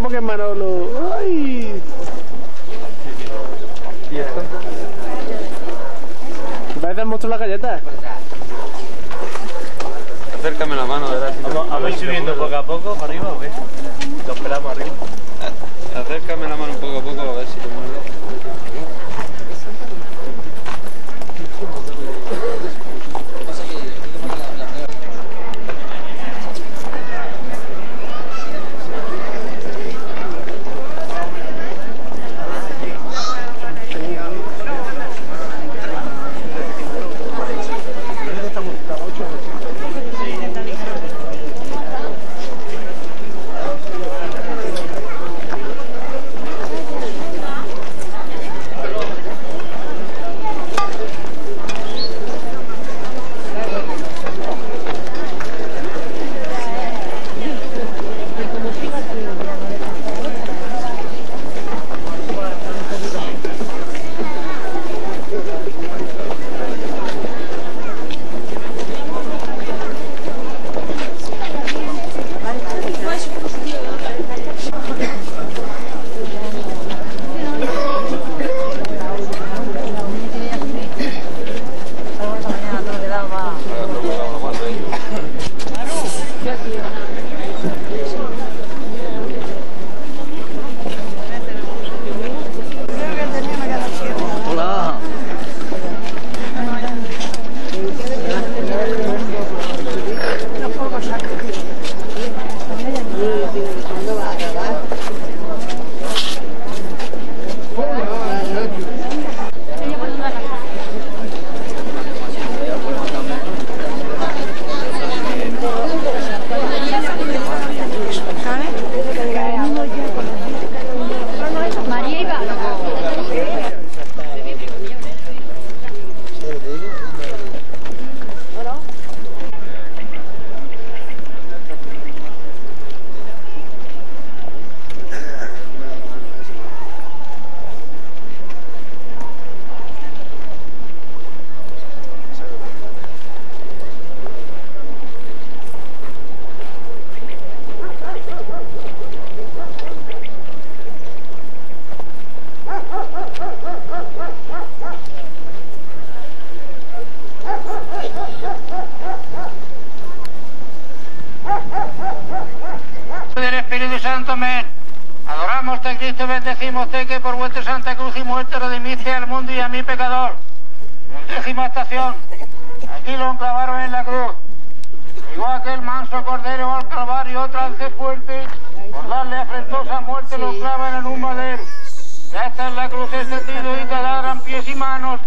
vamos que Manolo. Ay. ¿Y esto? ¿Te parece el monstruo de la galleta? Acércame la mano, verás. Vamos a ver subiendo poco a poco para arriba o qué? Lo esperamos arriba. Acércame la mano poco a poco y a mi pecador. Undécima estación. Aquí lo enclavaron en la cruz. Llegó aquel manso cordero al calvario, trance fuerte, por darle afrentosa muerte lo clavan en un madero. Ya está en la cruz extendido y te pies y manos.